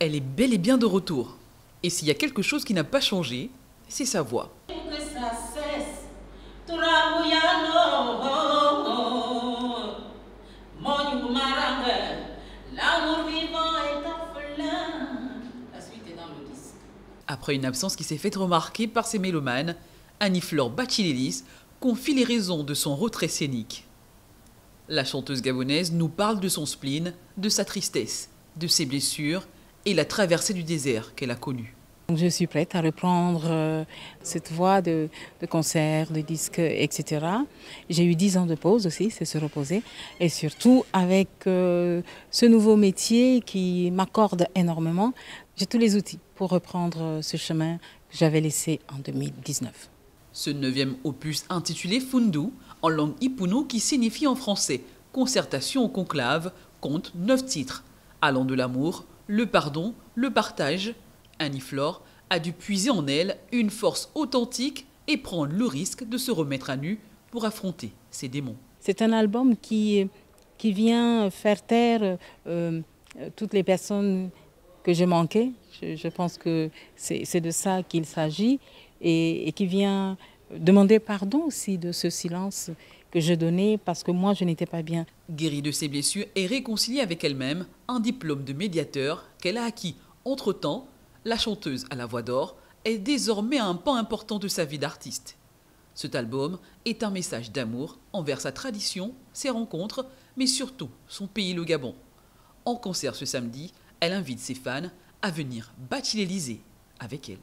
Elle est bel et bien de retour. Et s'il y a quelque chose qui n'a pas changé, c'est sa voix. Après une absence qui s'est faite remarquer par ses mélomanes, Annie-Flore Bachilélis confie les raisons de son retrait scénique. La chanteuse gabonaise nous parle de son spleen, de sa tristesse, de ses blessures et la traversée du désert qu'elle a connue. Je suis prête à reprendre euh, cette voie de, concert, de disque, etc. J'ai eu dix ans de pause aussi, c'est se reposer. Et surtout avec euh, ce nouveau métier qui m'accorde énormément, j'ai tous les outils pour reprendre euh, ce chemin que j'avais laissé en 2019. Ce neuvième opus intitulé Fundu, en langue ipuno qui signifie en français concertation au conclave, compte neuf titres, allant de l'amour, le pardon, le partage. Annie Flore a dû puiser en elle une force authentique et prendre le risque de se remettre à nu pour affronter ses démons. C'est un album qui, qui vient faire taire euh, toutes les personnes que j'ai manquées. Je, pense que c'est de ça qu'il s'agit et, et qui vient demander pardon aussi de ce silence que je donnais parce que moi je n'étais pas bien. Guérie de ses blessures et réconciliée avec elle-même, un diplôme de médiateur qu'elle a acquis entre-temps, la chanteuse à la voix d'or est désormais un pan important de sa vie d'artiste. Cet album est un message d'amour envers sa tradition, ses rencontres, mais surtout son pays le Gabon. En concert ce samedi, elle invite ses fans à venir bâtir l'Élysée avec elle.